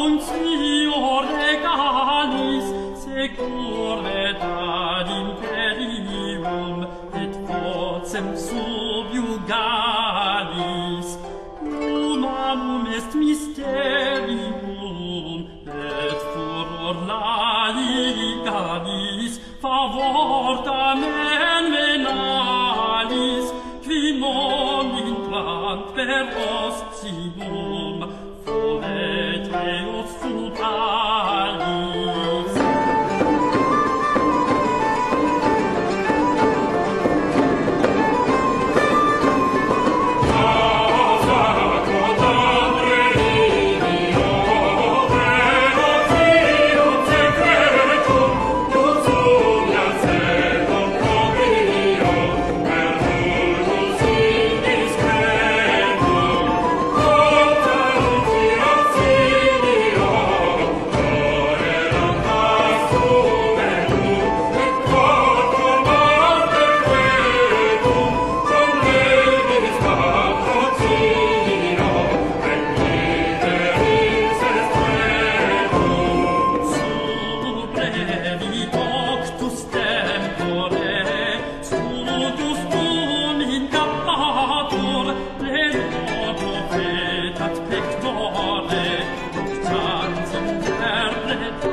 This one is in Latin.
annuntio regalis secure ad imperium et vocem subjugalis unam est mysterium et furor laicalis favor tamen venalis qui non in plant per ostium foret head.